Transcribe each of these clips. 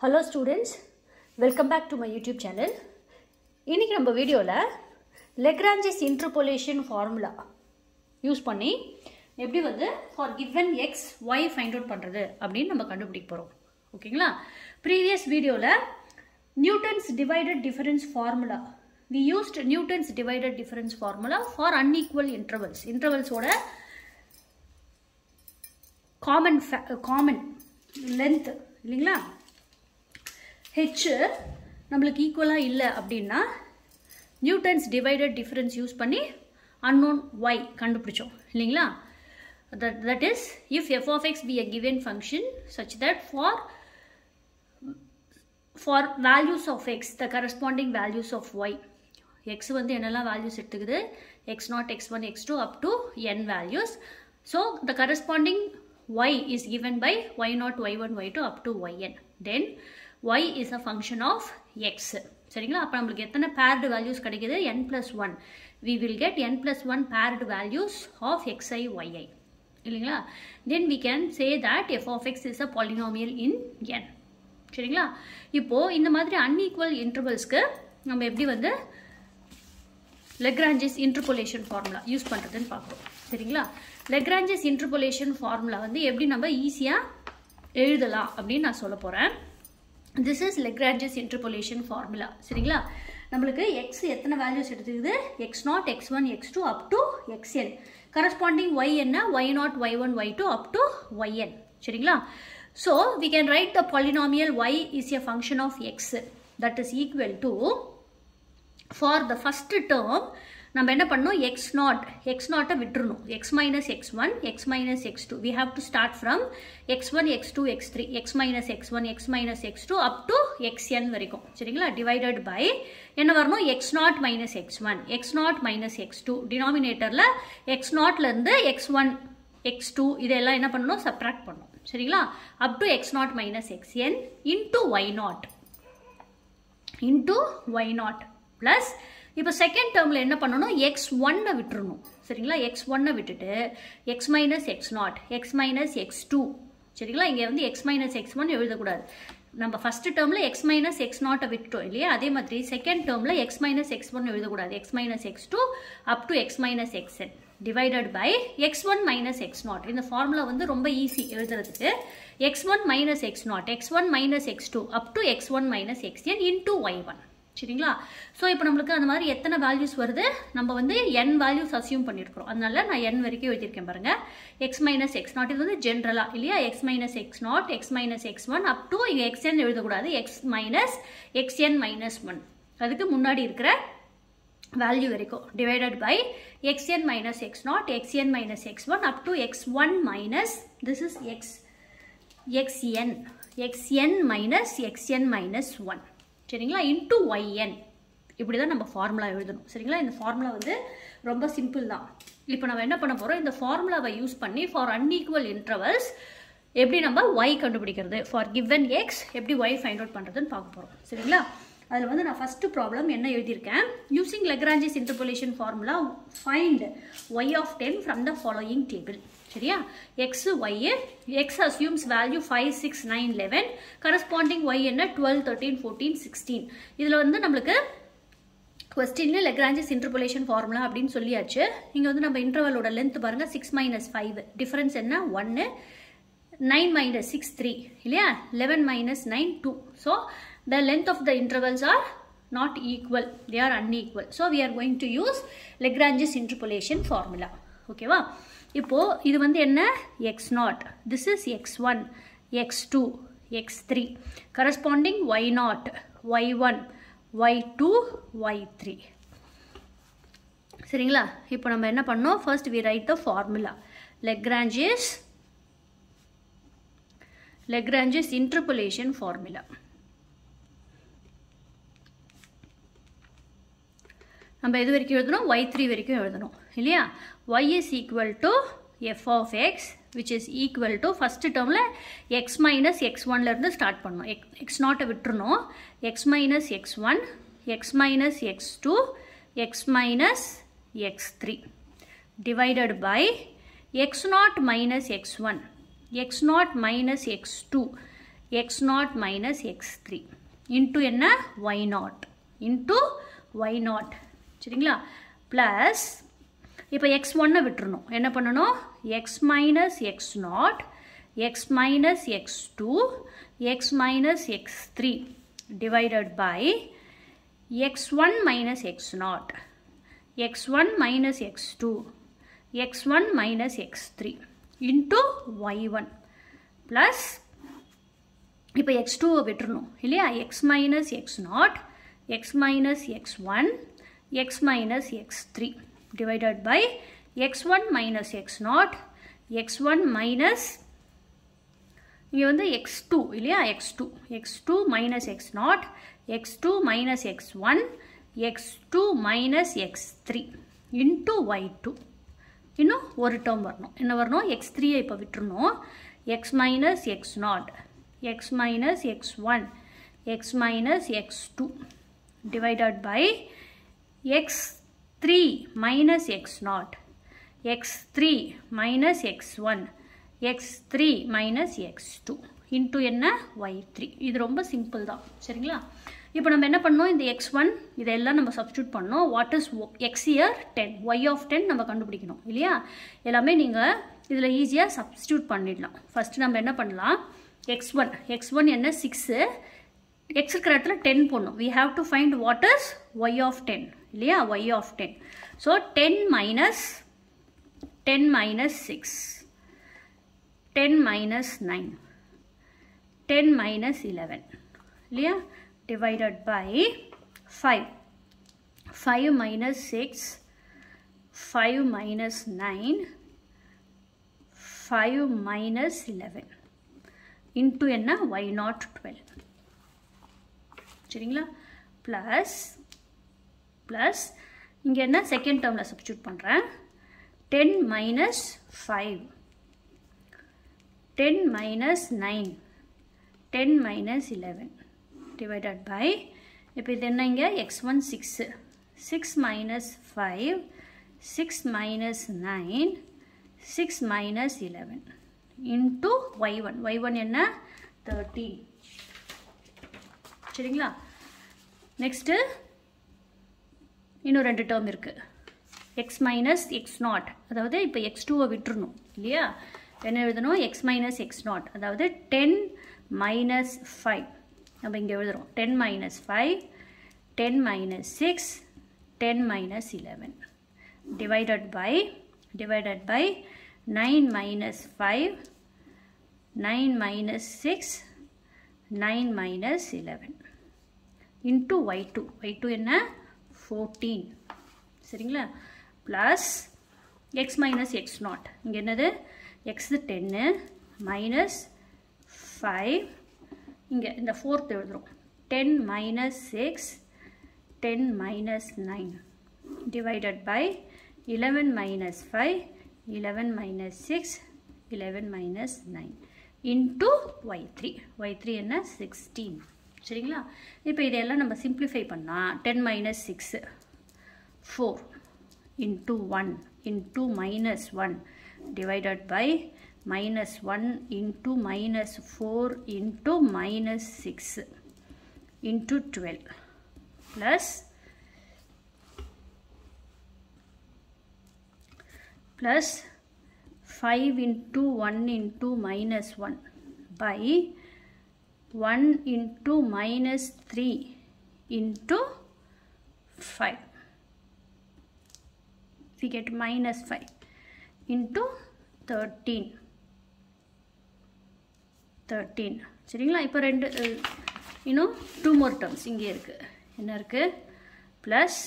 Hello students welcome back to my YouTube channel இன்றைக்கி நம்ம வீடியோவில் லெக்ராஞ்சிஸ் இன்டர்போலேஷன் ஃபார்முலா யூஸ் பண்ணி எப்படி வந்து for given X Y find out பண்ணுறது அப்படின்னு நம்ம கண்டுபிடிக்க போகிறோம் ஓகேங்களா ப்ரீவியஸ் வீடியோவில் Newton's divided difference formula we used Newton's divided difference formula for unequal intervals இன்டர்வல்ஸோட common common length இல்லைங்களா? ஹெச் நம்மளுக்கு ஈக்குவலாக இல்லை அப்படின்னா நியூட்டன்ஸ் டிவைடட் டிஃப்ரென்ஸ் யூஸ் பண்ணி அன்னோன் ஒய் கண்டுபிடிச்சோம். இல்லைங்களா? That that is if F of X be a given function such that for for values of X the corresponding values of Y X வந்து என்னெல்லாம் values எடுத்துக்குது? X nought X one X two up to N values so the corresponding y is given by y naught y1 y2 up to yn then y is a function of x. சரிங்களா? அப்போ நம்மளுக்கு எத்தனை paired values கிடைக்குது? n plus 1 we will get n plus 1 paired values of xi yi இல்லைங்களா? Then we can say that f of x is a polynomial in n. சரிங்களா? இப்போ இந்த மாதிரி அன்ஈக்குவல் இன்டர்வல்ஸ்க்கு நம்ம எப்படி வந்து லெக்ராஞ்சஸ் இன்டர்போலேஷன் ஃபார்முலா யூஸ் பண்ணுறதுன்னு பார்க்குறோம். சரிங்களா? லெக்ராஞ்சஸ் இன்டர்போலேஷன் ஃபார்முலா வந்து எப்படி நம்ம ஈஸியாக எழுதலாம் அப்படின்னு நான் சொல்ல போகிறேன் this is Lagrange's interpolation formula சரிங்களா? நம்மளுக்கு எக்ஸ் எத்தனை வேல்யூஸ் எடுத்துக்குது? X nought X one X two up to X N corresponding Y என்ன? Y nought Y one Y two up to Y N சரிங்களா? So we can write the polynomial Y is a function of X that is equal to for the first term நம்ம என்ன பண்ணணும்? X not X நாட்டை விட்டுருணும் X minus X one X minus X two we have to start from X one X two X three X minus X one X minus X two up to X N வரைக்கும். சரிங்களா? Divided by என்ன வரணும்? X nought minus X one X nought minus X two டினாமினேட்டரில் X நாட்லேருந்து X one X two இதெல்லாம் என்ன பண்ணணும்? Subtract பண்ணணும். சரிங்களா? Up to X nought minus X N into Y nought into Y nought plus இப்போ செகண்ட் டேர்மில் என்ன பண்ணணும் எக்ஸ் ஒன்னை விட்டுறணும் சரிங்களா எக்ஸ் ஒன்னை விட்டுட்டு X minus X nought X minus X two சரிங்களா இங்கே வந்து எக்ஸ் மைனஸ் எக்ஸ் ஒன் எழுதக்கூடாது நம்ம ஃபர்ஸ்ட் டேர்மில் எக்ஸ் மைனஸ் எக்ஸ் நாட்டை விட்டுட்டோம் இல்லையா அதே மாதிரி செகண்ட் டேர்மில் எக்ஸ் மைனஸ் எக்ஸ் ஒன் எழுதக்கூடாது X minus X two up to X minus X N divided by X one minus X nought இந்த ஃபார்முலா வந்து ரொம்ப ஈஸி எழுதுறதுக்கு X one minus X nought X one minus X two up to X one minus X N into Y one சரிங்களா? So இப்போ நம்மளுக்கு அந்த மாதிரி எத்தனை வேல்யூஸ் வருது? நம்ம வந்து என் வேல்யூஸ் அசியூம் பண்ணியிருக்கிறோம் அதனால நான் என் வரைக்கும் எழுதியிருக்கேன் பாருங்க. எக்ஸ் மைனஸ் எக்ஸ் நாட் இது வந்து ஜென்ரலாக இல்லையா? X minus x naught x minus x one up to இங்கே எக்ஸ்என் எழுதக்கூடாது. X minus x n minus one அதுக்கு முன்னாடி இருக்கிற வேல்யூ வரைக்கும். Divided by x n minus x naught x n minus x one up to x one minus this is x x n x n minus x n minus one சரிங்களா? Into yn இப்படி தான் நம்ம formula எழுதணும். சரிங்களா? இந்த formula வந்து ரொம்ப simple தான். இப்போ நம்ம என்ன பண்ண போகிறோம் இந்த ஃபார்முலாவை யூஸ் பண்ணி ஃபார் அன்ஈக்குவல் இன்டர்வல்ஸ் எப்படி நம்ம ஒய் கண்டுபிடிக்கிறது? ஃபார் கிவன் எக்ஸ் எப்படி ஒய் ஃபைண்ட் அவுட் பண்ணுறதுன்னு பார்க்க போகிறோம் சரிங்களா? அதில் வந்து நான் ஃபஸ்ட்டு ப்ராப்ளம் என்ன எழுதியிருக்கேன்? Using Lagrange's interpolation formula find y of ten from the following table சரியா? X y x assumes value five six nine eleven corresponding y என்ன? டுவெல் தேர்ட்டீன் ஃபோர்டீன் சிக்ஸ்டீன் இதில் வந்து நம்மளுக்கு கொஸ்டின்ல லெக்ரான்ஜிஸ் இன்டர்போலேஷன் ஃபார்முலா அப்படின்னு சொல்லியாச்சு. இங்கே வந்து நம்ம இன்டர்வலோட லென்த் பாருங்கள் சிக்ஸ் மைனஸ் ஃபைவ் டிஃபரன்ஸ் என்ன? ஒன்று நைன் மைனஸ் சிக்ஸ் த்ரீ இல்லையா? Eleven minus nine two so the length of the intervals are not equal. They are unequal. So we are going to use Lagrange's interpolation formula. ஓகேவா இப்போ இது வந்து என்ன? X naught this is x one x two x three corresponding y naught y one y two y three சரிங்களா? இப்போ நம்ம என்ன பண்ணோம்? First we write the formula Lagrange's Lagrange's interpolation formula நம்ம எது வரைக்கும் எழுதணும்? ஒய் த்ரீ வரைக்கும் எழுதணும். இல்லையா? Y is equal to f of x which is equal to first டேர்மில் எக்ஸ் மைனஸ் எக்ஸ் ஒன்லேருந்து ஸ்டார்ட் பண்ணணும். எக் எக்ஸ் நாட்டை விட்டுருணும் x minus x one x minus x two x minus x three divided by x naught minus x one x naught minus x two x naught minus x three into என்ன? Y naught into y naught சரிங்களா? Plus இப்போ x ஒன்னை விட்டுறணும். என்ன பண்ணணும்? X minus x naught x minus x two x minus x three divided by x1 minus x0, x1 minus x2, x1 minus x3 into one plus இப்போ x2 விட்டுருணும் இல்லையா? X minus x naught x minus x one x minus x3 divided by x1 minus x0 x1 minus இங்கே வந்து x2 இல்லையா x2 x2 minus x0 x2 minus x1 x2 minus x3 into y2 இன்னும் ஒரு term வரணும் என்ன வரணும் x3யை இப்போ விட்டுருணும் x minus x0 x minus x1 x minus x2 divided by x x3 minus x0, x3 minus x1, x3 minus x2 into என்ன? Y3 இது ரொம்ப simple தான். சரிங்களா? இப்போ நம்ம என்ன பண்ணோம் இந்த x1 இதெல்லாம் நம்ம சப்ஸ்டியூட் பண்ணோம் what is x here 10 y of 10 நம்ம கண்டுபிடிக்கணும். இல்லையா? எல்லாமே நீங்கள் இதில் ஈஸியாக சப்ஸ்டியூட் பண்ணிடலாம். ஃபஸ்ட்டு நம்ம என்ன பண்ணலாம்? X1 x1 என்ன? 6 எக்ஸ் இருக்கிற இடத்துல டென் போடணும். We have to find what is y of ten இல்லையா? Y of ten so ten minus ten minus six ten minus nine ten minus eleven இல்லையா? Divided by 5. 5 minus 6, 5 minus 9, 5 minus 11 into என்ன? Y naught 12 சரிங்களா? Plus plus இங்கே என்ன second டேர்மில் substitute பண்ணுறேன் ten minus five ten minus nine ten minus eleven divided by இப்போ இது என்ன இங்கே? X one six six minus five six minus nine six minus eleven into y one y one என்ன? Thirty சரிங்களா? Next இன்னும் ரெண்டு term இருக்குது X minus X not அதாவது இப்போ எக்ஸ் டூவை விட்டுறணும் இல்லையா? என்ன எழுதணும்? எக்ஸ் மைனஸ் எக்ஸ் நாட் அதாவது டென் மைனஸ் ஃபைவ் நம்ம இங்கே எழுதுகிறோம் ten minus five ten minus six ten minus eleven divided by divided by nine minus five nine minus six nine minus eleven into y two y two என்ன? Fourteen சரிங்களா? Plus x minus x naught இங்கே என்னது? X ten minus five இங்கே இந்த fourth எழுதுகிறோம் ten minus six ten minus nine divided by eleven minus five eleven minus six eleven minus nine into y three y three என்ன? Sixteen சரிங்களா? இப்போ இதையெல்லாம் நம்ம சிம்பிளிஃபை பண்ணால் ten minus six four into one into minus one divided by minus one into minus four into minus six into twelve plus plus five into one into minus one by 1 into minus 3 into 5 we get minus 5 into 13 thirteen சரிங்களா? இப்போ ரெண்டு இன்னும் two மோர் terms இங்கே இருக்குது என்ன இருக்குது plus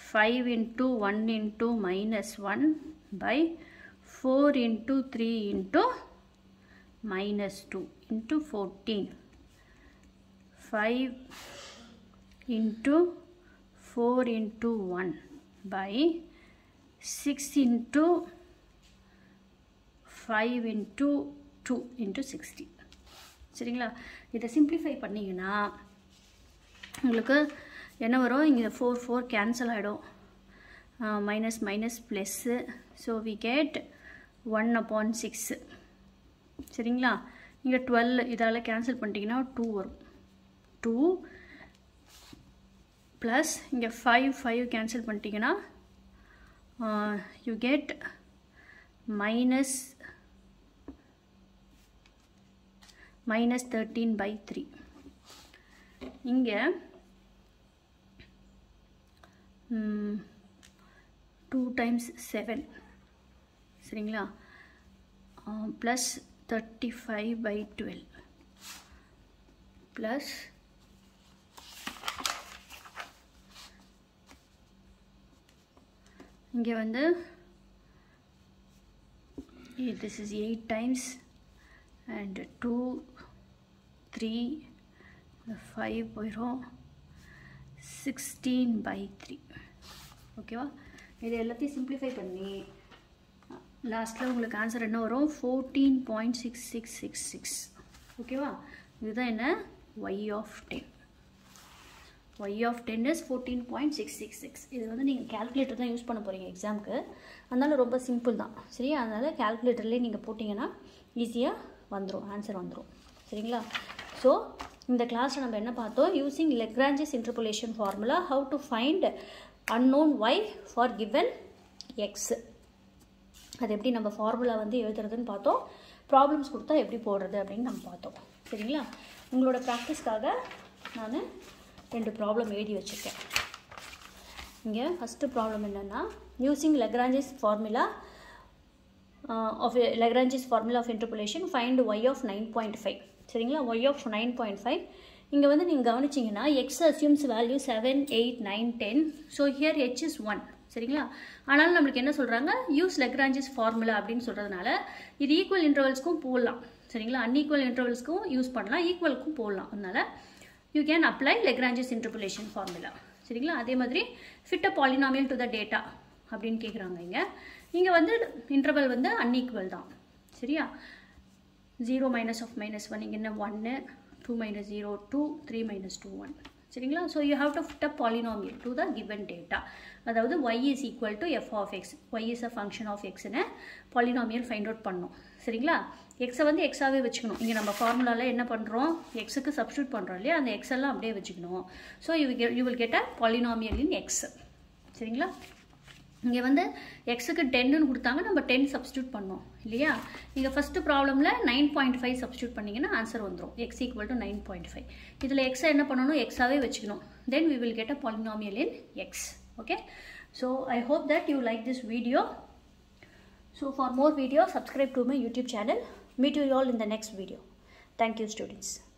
five into one into minus one by four into three into minus two into fourteen five into four into one by six into five into two into sixty சரிங்களா? இதை simplify பண்ணிங்கன்னா உங்களுக்கு என்ன வரும்? இங்கே ஃபோர் ஃபோர் கேன்சல் ஆகிடும் minus minus plus so we get one upon six சரிங்களா? இங்கே டுவெல் இதால் கேன்சல் பண்ணிட்டீங்கன்னா டூ வரும். டூ ப்ளஸ் இங்கே ஃபைவ் ஃபைவ் கேன்சல் பண்ணிட்டீங்கன்னா you get minus minus thirteen by three இங்கே டூ டைம்ஸ் செவன் சரிங்களா? Plus thirty five by twelve plus இங்கே வந்து this is 8 times and 2 3 5 போயிடும் 16 by 3 ஓகேவா இது எல்லாத்தையும் சிம்பிளிஃபை பண்ணி லாஸ்ட்டில் உங்களுக்கு ஆன்சர் என்ன வரும்? Fourteen point six six six six ஓகேவா இதுதான் என்ன? Y of ten y of ten is fourteen point six six six இது வந்து நீங்கள் கேல்குலேட்டர் தான் யூஸ் பண்ண போகிறீங்க எக்ஸாமுக்கு அதனால் ரொம்ப சிம்பிள் தான். சரியா? அதனால் கேல்குலேட்டர்லேயே நீங்கள் போட்டிங்கன்னா ஈஸியாக வந்துடும் ஆன்சர் வந்துடும் சரிங்களா? ஸோ இந்த கிளாஸில் நம்ம என்ன பார்த்தோம்? Using Lagrange's interpolation formula how to find unknown y for given x அது எப்படி நம்ம ஃபார்முலா வந்து எழுதுறதுன்னு பார்த்தோம். ப்ராப்ளம்ஸ் கொடுத்தா எப்படி போடுறது அப்படின்னு நம்ம பார்த்தோம். சரிங்களா? உங்களோட ப்ராக்டிஸ்க்காக நான் ரெண்டு ப்ராப்ளம் எழுதி வச்சுருக்கேன். இங்கே ஃபஸ்ட்டு ப்ராப்ளம் என்னென்னா using Lagrange's formula of Lagrange's formula of interpolation find y of nine point five சரிங்களா? Y of nine point five இங்கே வந்து நீங்கள் கவனிச்சிங்கன்னா x assumes value seven eight nine ten so here h is one சரிங்களா? ஆனாலும் நம்மளுக்கு என்ன சொல்கிறாங்க யூஸ் லெக்ரான்ஜிஸ் ஃபார்முலா அப்படின்னு சொல்கிறதுனால இது ஈக்குவல் இன்டர்வல்ஸ்க்கும் போடலாம். சரிங்களா? அன்ஈக்குவல் இன்டர்வல்ஸ்க்கும் யூஸ் பண்ணலாம். ஈக்குவலுக்கும் போடலாம். அதனால் you can apply Lagrange's interpolation formula சரிங்களா? அதே மாதிரி fit a polynomial to the data அப்படின்னு கேட்குறாங்க இங்கே. இங்கே வந்து இன்டர்வல் வந்து அன்ஈக்குவல் தான். சரியா? Zero minus of minus one இங்கே என்ன? ஒன்று two minus zero two three minus two one சரிங்களா? So you have to fit a polynomial to the given data அதாவது y is equal to f of x y is a function of எக்ஸ்னு polynomial find out பண்ணணும். சரிங்களா? எக்ஸை வந்து எக்ஸாகவே வச்சுக்கணும். இங்கே நம்ம ஃபார்முலாவில் என்ன பண்ணுறோம் எக்ஸுக்கு சப்ஸ்டியூட் பண்ணுறோம் இல்லையா? அந்த எக்ஸ் எல்லாம் அப்படியே வச்சுக்கணும். So you you will get a polynomial in x சரிங்களா? இங்கே வந்து எக்ஸுக்கு டென்னு கொடுத்தாங்க நம்ம டென் சப்ஸ்டியூட் பண்ணோம் இல்லையா? நீங்கள் ஃபஸ்ட்டு ப்ராப்ளமில் நைன் பாயிண்ட் ஃபைவ் சப்ஸ்டியூட் பண்ணிங்கன்னா ஆன்சர் வந்துடும் x equal to nine point five இதில் எக்ஸை என்ன பண்ணணும்? எக்ஸாகவே வச்சுக்கணும். Then we will get a polynomial in x okay so I hope that you like this video so for more video subscribe to my YouTube channel meet you all in the next video Thank you.